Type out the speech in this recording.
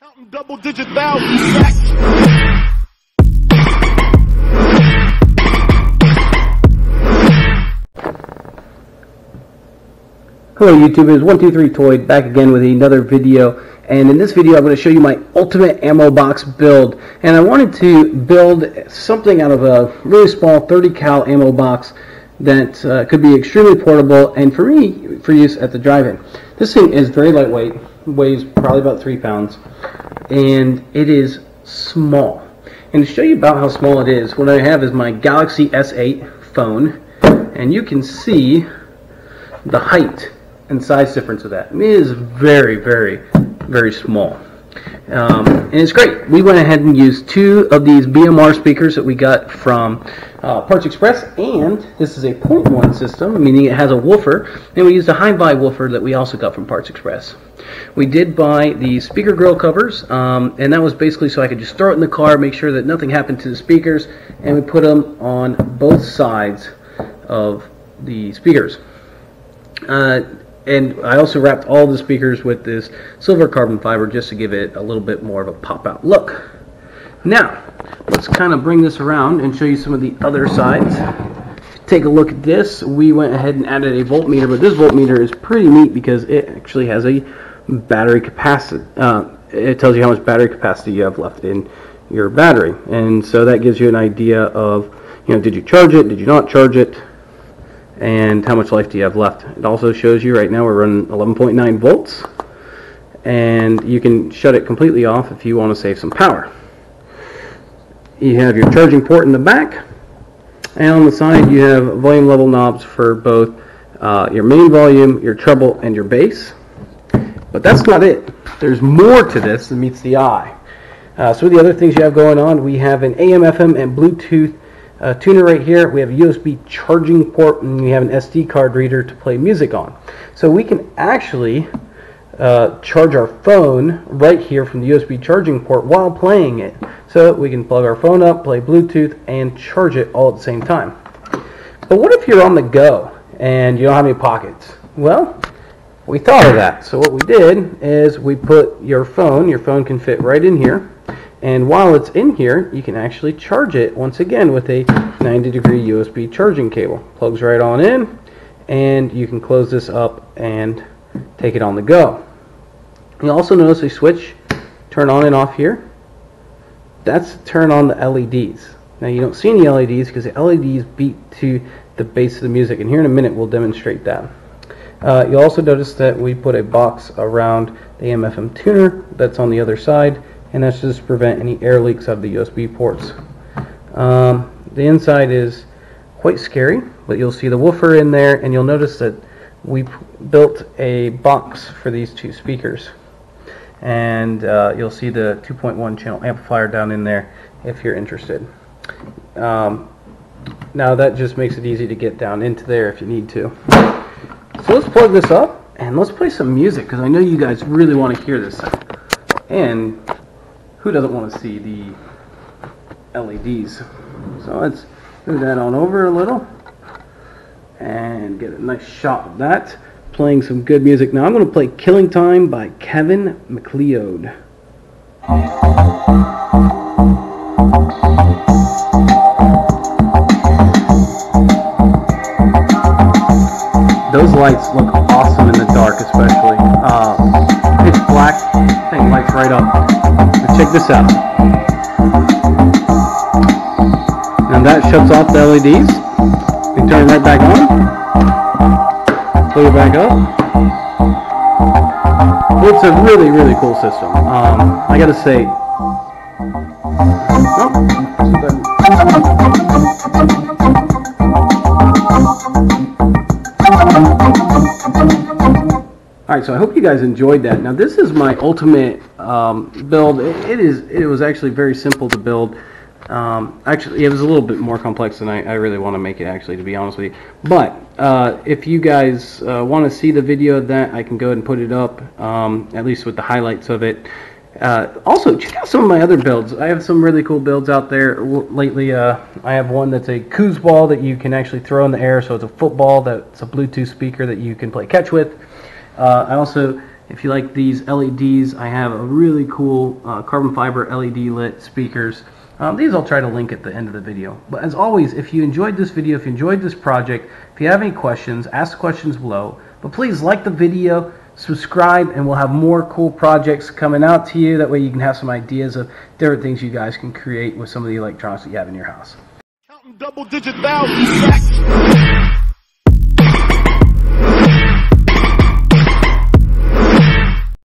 Counting double digit thousands. Hello YouTubers, 123 Toid back again with another video and in this video I'm going to show you my ultimate ammo box build and I wanted to build something out of a really small 30 cal ammo box that uh, could be extremely portable and for me for use at the drive-in. This thing is very lightweight, weighs probably about 3 pounds and it is small. And to show you about how small it is, what I have is my Galaxy S8 phone and you can see the height and size difference of that. It is very, very, very small. Um, and it's great. We went ahead and used two of these BMR speakers that we got from uh, Parts Express, and this is a one system, meaning it has a woofer, and we used a HiVi woofer that we also got from Parts Express. We did buy the speaker grill covers, um, and that was basically so I could just throw it in the car, make sure that nothing happened to the speakers, and we put them on both sides of the speakers. Uh, and I also wrapped all the speakers with this silver carbon fiber just to give it a little bit more of a pop out look. Now, let's kind of bring this around and show you some of the other sides. Take a look at this. We went ahead and added a voltmeter, but this voltmeter is pretty neat because it actually has a battery capacity. Uh, it tells you how much battery capacity you have left in your battery. And so that gives you an idea of, you know, did you charge it, did you not charge it, and how much life do you have left. It also shows you right now we're running 11.9 volts and you can shut it completely off if you want to save some power. You have your charging port in the back and on the side you have volume level knobs for both uh, your main volume, your treble, and your bass. But that's not it. There's more to this than meets the eye. Uh, so the other things you have going on, we have an AM, FM, and Bluetooth uh, tuner right here. We have a USB charging port and we have an SD card reader to play music on. So we can actually uh, charge our phone right here from the USB charging port while playing it. So we can plug our phone up, play Bluetooth, and charge it all at the same time. But what if you're on the go and you don't have any pockets? Well, we thought of that. So what we did is we put your phone, your phone can fit right in here, and while it's in here, you can actually charge it once again with a 90 degree USB charging cable. Plugs right on in, and you can close this up and take it on the go. You'll also notice a switch turn on and off here. That's turn on the LEDs. Now you don't see any LEDs because the LEDs beat to the bass of the music, and here in a minute we'll demonstrate that. Uh, you'll also notice that we put a box around the AM/FM tuner that's on the other side and that's just to prevent any air leaks out of the USB ports. Um, the inside is quite scary, but you'll see the woofer in there, and you'll notice that we built a box for these two speakers. And uh, you'll see the 2.1 channel amplifier down in there if you're interested. Um, now that just makes it easy to get down into there if you need to. So let's plug this up and let's play some music because I know you guys really want to hear this. And who doesn't want to see the LEDs? So let's move that on over a little and get a nice shot of that. Playing some good music. Now I'm going to play Killing Time by Kevin MacLeod. Those lights look check this out. And that shuts off the LEDs. We turn it right back on. Plug it back up. It's a really, really cool system. Um, I gotta say. Alright, so I hope you guys enjoyed that. Now this is my ultimate um, build. It, it is. It was actually very simple to build. Um, actually, it was a little bit more complex than I, I, really want to make it, actually, to be honest with you. But uh, if you guys uh, want to see the video of that, I can go ahead and put it up, um, at least with the highlights of it. Uh, also, check out some of my other builds. I have some really cool builds out there lately. Uh, I have one that's a Coues ball that you can actually throw in the air, so it's a football that's a Bluetooth speaker that you can play catch with. Uh, I also If you like these LEDs, I have a really cool uh, carbon fiber LED lit speakers. Um, these I'll try to link at the end of the video. But as always, if you enjoyed this video, if you enjoyed this project, if you have any questions, ask questions below. But please like the video, subscribe, and we'll have more cool projects coming out to you. That way you can have some ideas of different things you guys can create with some of the electronics that you have in your house. Counting double digit thousands.